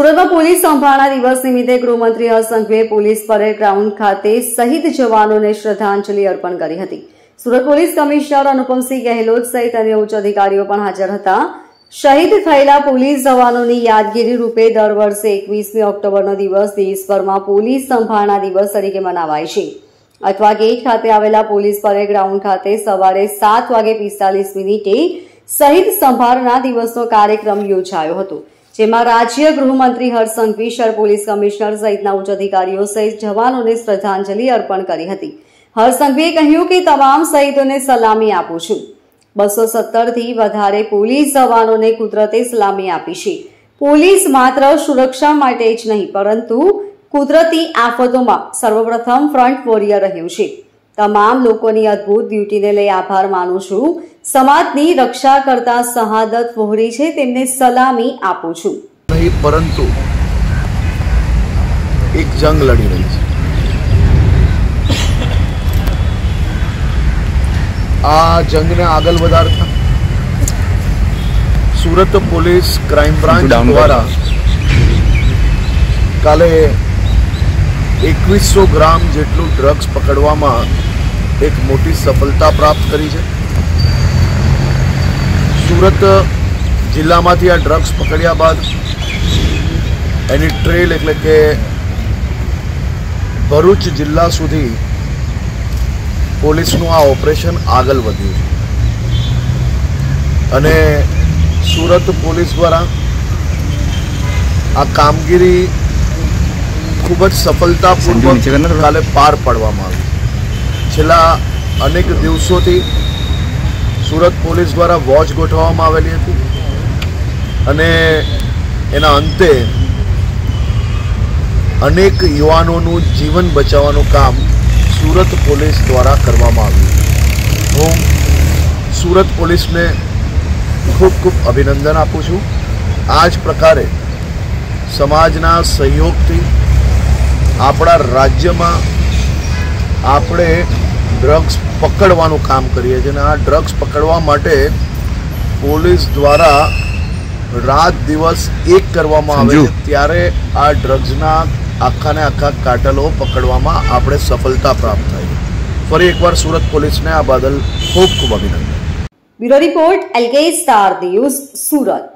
સુરતમાં પોલીસ સંભાળના દિવસ નિમિત્તે ગૃહમંત્રી હર્ષ પોલીસ પરેડ ગ્રાઉન્ડ ખાતે શહીદ જવાનોને શ્રદ્ધાંજલિ અર્પણ કરી હતી. સુરત પોલીસ કમિશનર અનુપમસિંહ ગેહલોત સહિત અન્ય ઉચ્ચ અધિકારીઓ પણ હાજર હતા. શહીદ થયેલા પોલીસ જવાનોની યાદગીરી રૂપે દર વર્ષે એકવીસમી ઓક્ટોબરનો દિવસ દેશભરમાં પોલીસ સંભાળના દિવસ તરીકે મનાવાય છે. અથવા ગેટ ખાતે આવેલા પોલીસ પરેડ ગ્રાઉન્ડ ખાતે સવારે સાત વાગે પિસ્તાલીસ મિનિટે શહીદ સંભાળના દિવસનો કાર્યક્રમ યોજાયો હતો. જેમાં રાજ્ય ગૃહમંત્રી હર્ષ સંઘવી પોલીસ કમિશનર સહિતના ઉચ્ચ અધિકારીઓ સહિત જવાનોને શ્રદ્ધાંજલિ અર્પણ કરી હતી. હર્ષ સંઘવીએ કહ્યું કે તમામ શહીદોને સલામી આપું છું. બસો સત્તરથી વધારે પોલીસ જવાનોને કુદરતે સલામી આપી છે. પોલીસ માત્ર સુરક્ષા માટે જ નહીં, પરંતુ કુદરતી આફતોમાં સર્વપ્રથમ ફ્રન્ટ વોરિયર રહ્યું છે. તમામ લોકોની અદ્ભુત ડ્યુટીને લઈ આભાર માનું છું. સમાજની રક્ષા કરતા શહાદત વહોરી છે તેમને સલામી આપું છું. નહીં પરંતુ એક જંગ લડી રહી છે. આ જંગને આગળ વધારતા સુરત પોલીસ ક્રાઇમ બ્રાન્ચ દ્વારા કાલે એકવીસો ગ્રામ જેટલું ડ્રગ્સ પકડવામાં એક મોટી સફળતા પ્રાપ્ત કરી છે. સુરત જિલ્લામાંથી આ ડ્રગ્સ પકડ્યા બાદ એની ટ્રેલ એટલે કે ભરૂચ જિલ્લા સુધી પોલીસનું આ ઓપરેશન આગળ વધ્યું છે. અને સુરત પોલીસ દ્વારા આ કામગીરી ખૂબ જ સફળતાપૂર્વક કાલે પાર પાડવામાં આવી. છેલ્લા અનેક દિવસોથી સુરત પોલીસ દ્વારા વોચ ગોઠવવામાં આવેલી હતી અને એના અંતે અનેક યુવાનોનું જીવન બચાવવાનું કામ સુરત પોલીસ દ્વારા કરવામાં આવ્યું. હું સુરત પોલીસને ખૂબ ખૂબ અભિનંદન આપું છું. આ જ પ્રકારે સમાજના સહયોગથી આપણા રાજ્યમાં આપણે ડ્રગ્સ પકડવાનું કામ કરીએ છીએ અને આ ડ્રગ્સ પકડવા માટે પોલીસ દ્વારા રાત દિવસ એક કરવામાં આવે છે. ત્યારે આ ડ્રગ્સના આખાને આખા કાટલો પકડવામાં આપણે સફળતા પ્રાપ્ત થઈ ફરી એકવાર સુરત પોલીસને આ બદલ ખૂબ ખૂબ અભિનંદન. Bureau report LK Star News Surat.